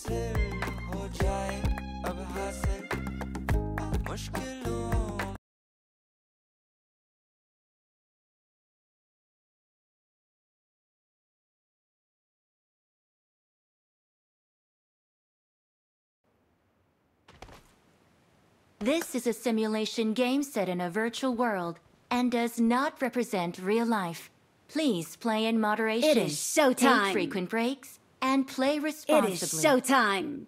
मंजिल हो जाए अब हासिल मुश्किलों This is a simulation game set in a virtual world and does not represent real life. Please play in moderation. It is showtime. Take frequent breaks and play It responsibly. is showtime.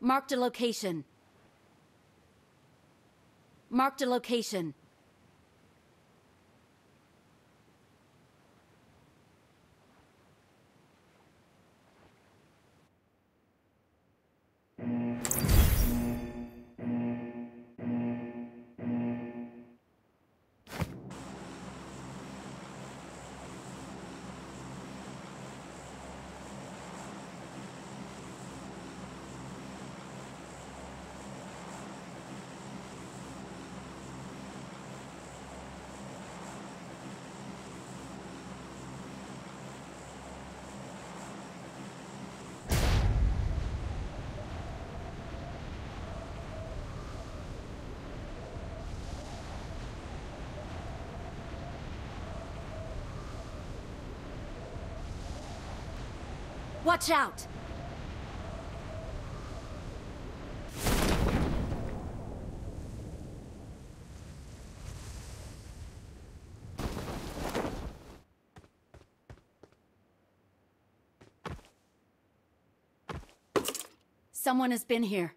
Marked a location. Marked a location. Watch out! Someone has been here.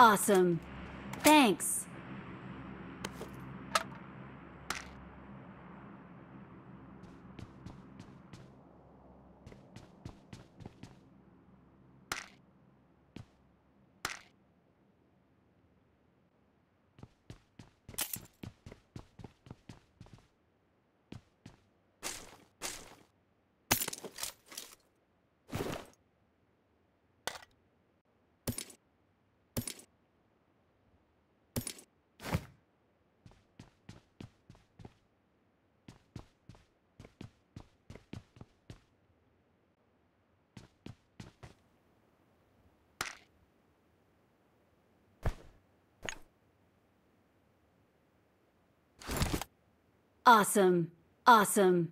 Awesome. Thanks. Awesome. Awesome.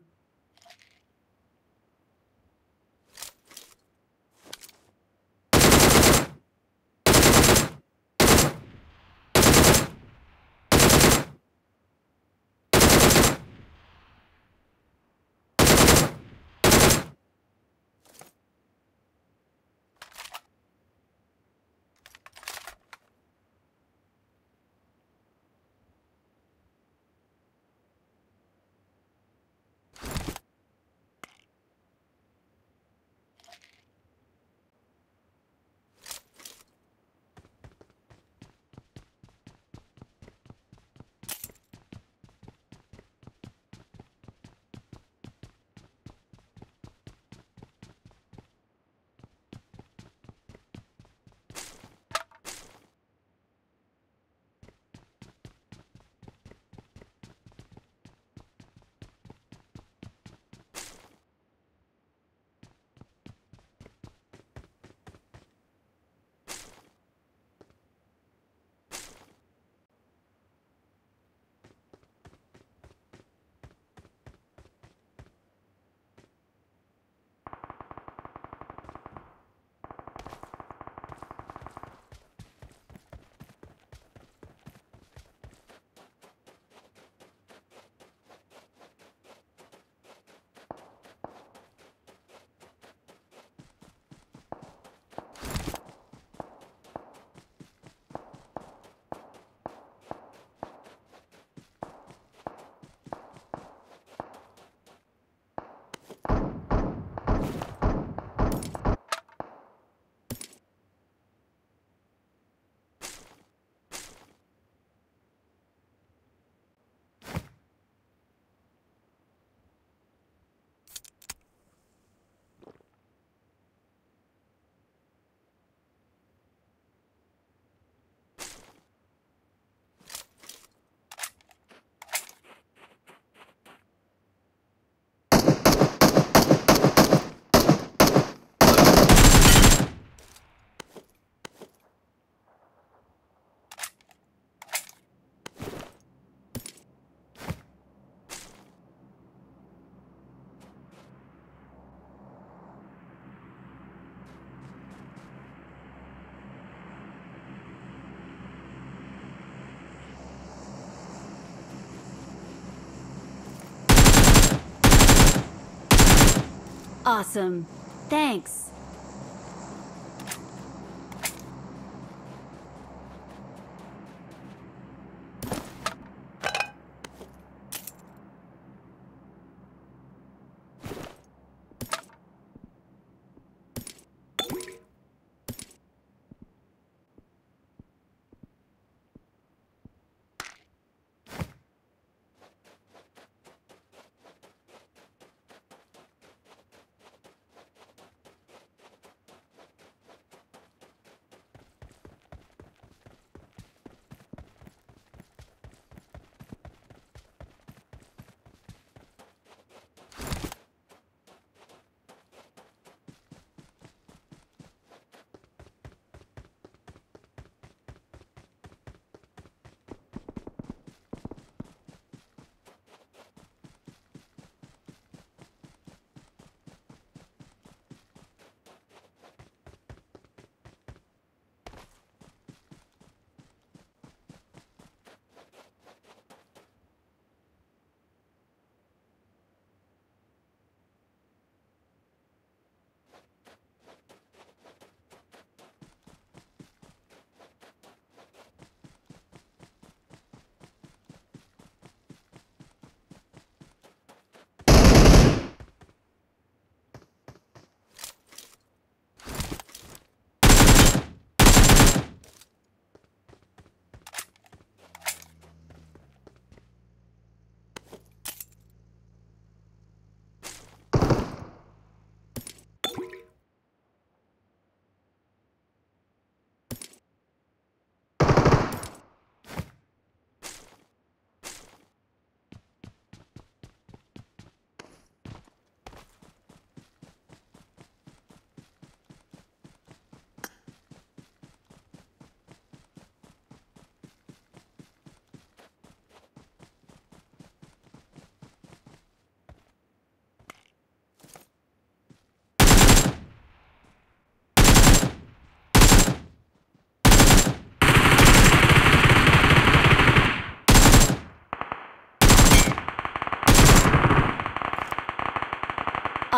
Awesome. Thanks.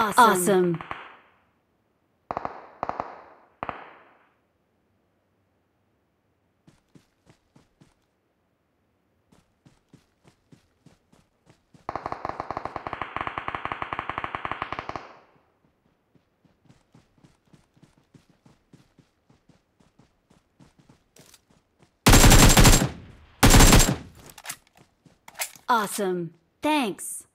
Awesome. Awesome. Awesome. Thanks.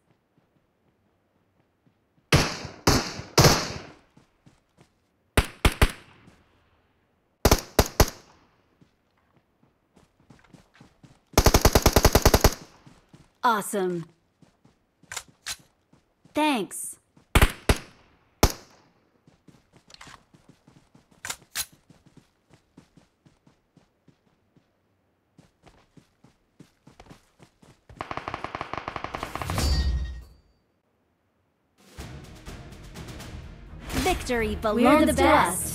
Awesome. Thanks. Victory belongs to us.